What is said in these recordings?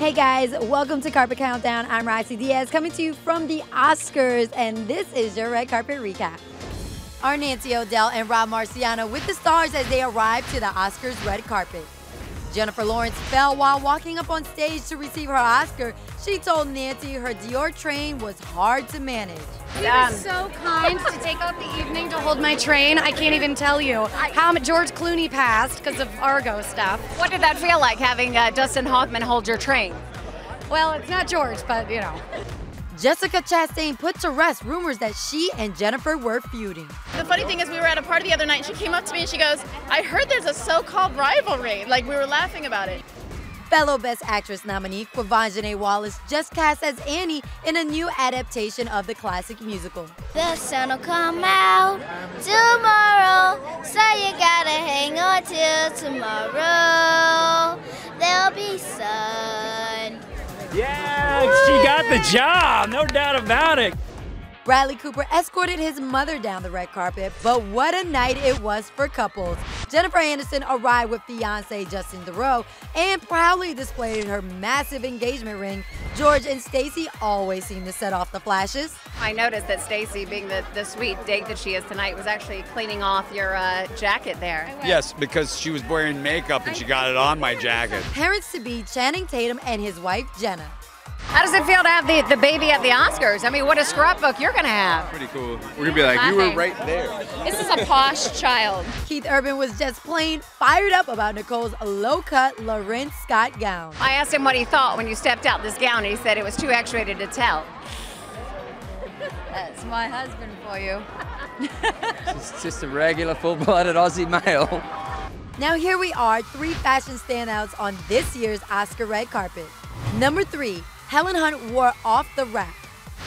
Hey guys, welcome to Carpet Countdown. I'm Rocsi Diaz coming to you from the Oscars, and this is your red carpet recap. Our Nancy O'Dell and Rob Marciano with the stars as they arrive to the Oscars red carpet. Jennifer Lawrence fell while walking up on stage to receive her Oscar. She told Nancy her Dior train was hard to manage. He was so kind to take out the evening to hold my train. I can't even tell you how George Clooney passed because of Argo stuff. What did that feel like having uh, Dustin Hoffman hold your train? Well, it's not George, but you know. Jessica Chastain put to rest rumors that she and Jennifer were feuding. The funny thing is, we were at a party the other night, and she came up to me and she goes, I heard there's a so called rivalry. Like, we were laughing about it. Fellow Best Actress nominee Quvenzhané Wallis just cast as Annie in a new adaptation of the classic musical. The sun will come out tomorrow, so you gotta hang on till tomorrow. There'll be sun. Yeah, she got the job, no doubt about it. Bradley Cooper escorted his mother down the red carpet, but what a night it was for couples. Jennifer Aniston arrived with fiance Justin Theroux and proudly displayed her massive engagement ring. George and Stacy always seem to set off the flashes. I noticed that Stacy, being the, the sweet date that she is tonight, was actually cleaning off your uh, jacket there. Yes, because she was wearing makeup and she got it on my jacket. Parents to be Channing Tatum and his wife Jenna. How does it feel to have the, the baby at the Oscars? I mean, what a scrapbook you're going to have. Pretty cool. We're gonna be like, you were right there. This is a posh child. Keith Urban was just plain fired up about Nicole's low cut L'Wren Scott gown. I asked him what he thought when you stepped out this gown, and he said it was too X-rated to tell. That's my husband for you. It's just a regular full-blooded Aussie male. Now, here we are, three fashion standouts on this year's Oscar red carpet. Number three, Helen Hunt wore off the rack.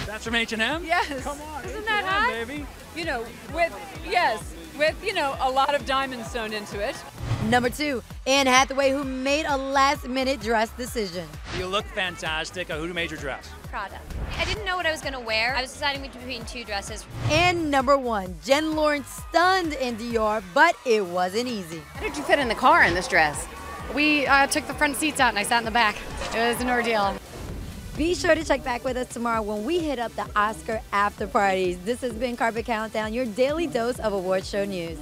That's from H&M? Yes. Come on, Isn't that hot? baby. You know, with yes, with you know a lot of diamonds sewn into it. Number two, Anne Hathaway, who made a last minute dress decision. You look fantastic. Uh, who made your dress? Prada. I didn't know what I was going to wear. I was deciding between two dresses. And number one, Jen Lawrence stunned in Dior, but it wasn't easy. How did you fit in the car in this dress? We uh, took the front seats out and I sat in the back. It was an ordeal. Be sure to check back with us tomorrow when we hit up the Oscar after parties. This has been Carpet Countdown, your daily dose of award show news.